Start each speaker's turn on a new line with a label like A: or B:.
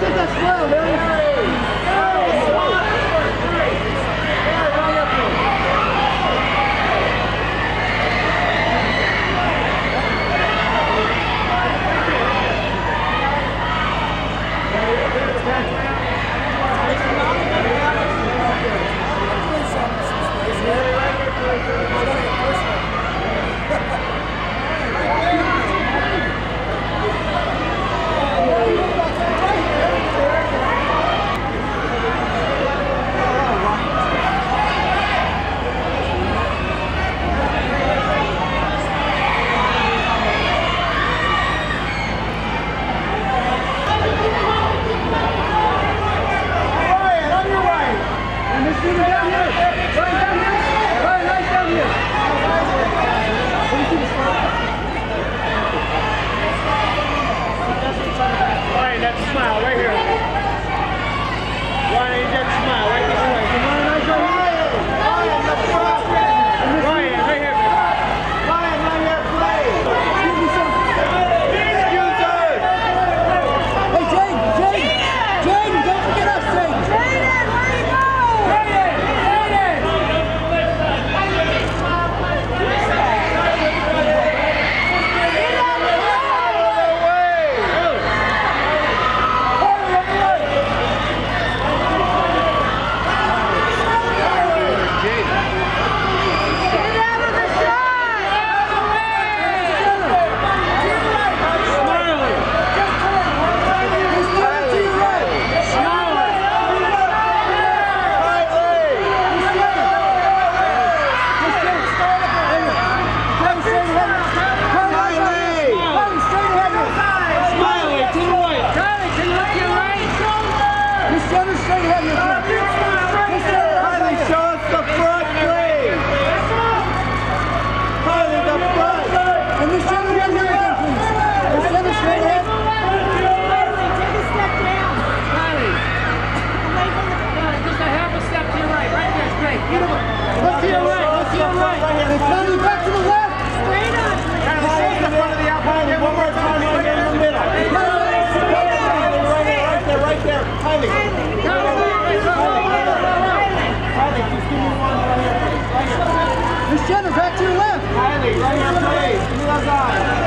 A: take that smile, man. right here.
B: Kylie. Kylie,
A: back to your left.
B: Right here, please. Give me those eyes.